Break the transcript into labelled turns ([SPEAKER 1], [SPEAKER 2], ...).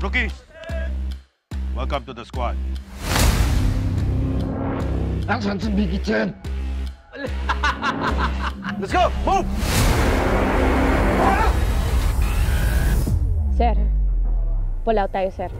[SPEAKER 1] Rookie, welcome to the squad.
[SPEAKER 2] Nasaan si Vicky Chen?
[SPEAKER 1] Let's go! Move!
[SPEAKER 3] Sir, pull out tayo, sir.